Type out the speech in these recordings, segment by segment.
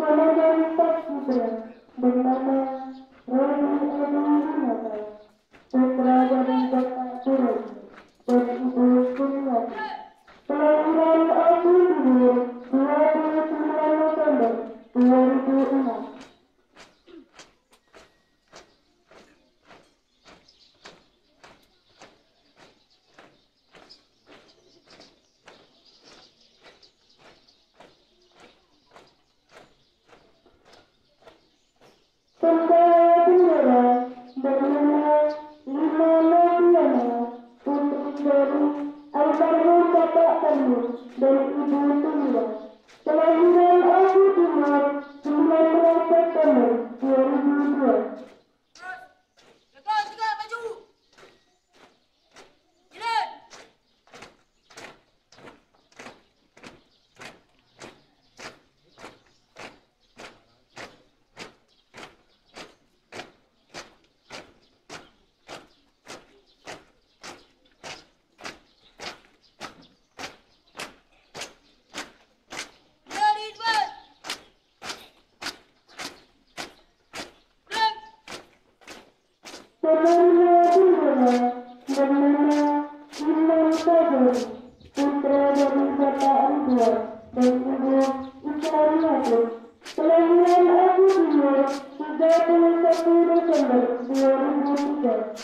Solo Bapak dan bapak kandung dan ibu tunggal. فلما رأوا نورا فزادهم تقول تمت سور وكتاب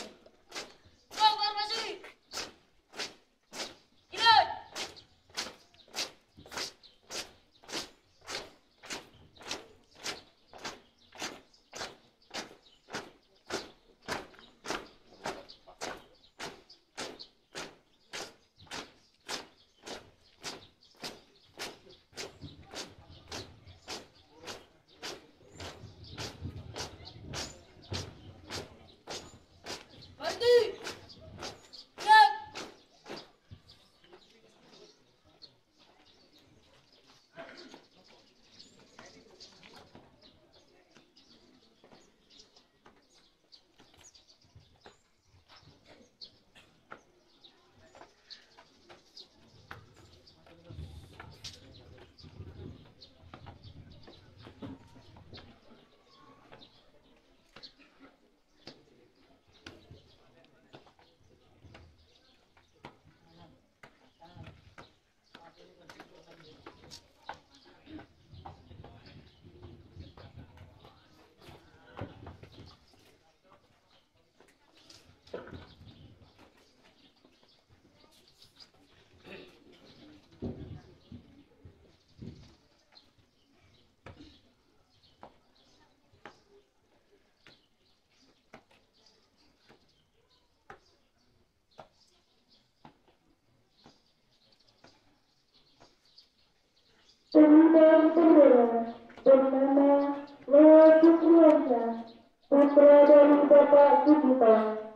Kita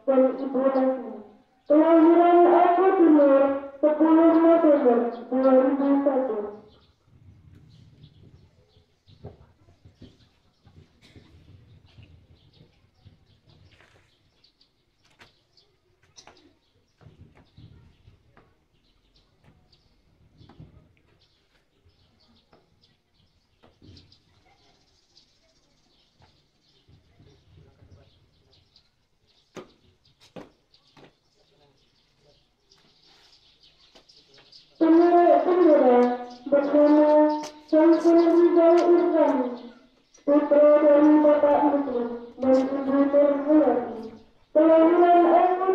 dan ibu Devi. wajib dari irfani, putra dari bapak itu, dan ibu terhormat. Kelahiran Ayu